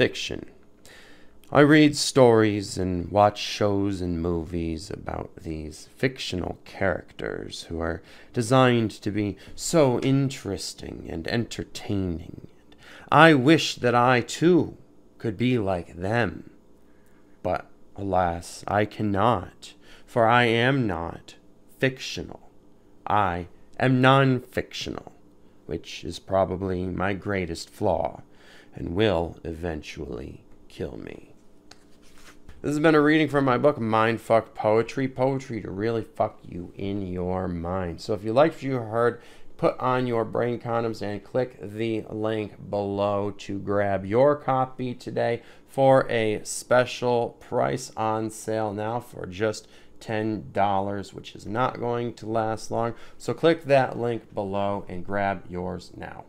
fiction. I read stories and watch shows and movies about these fictional characters who are designed to be so interesting and entertaining. I wish that I too could be like them. But alas, I cannot, for I am not fictional. I am non fictional, which is probably my greatest flaw and will eventually kill me. This has been a reading from my book, Mind Mindfuck Poetry. Poetry to really fuck you in your mind. So if you liked what you heard, put on your brain condoms and click the link below to grab your copy today for a special price on sale now for just $10, which is not going to last long. So click that link below and grab yours now.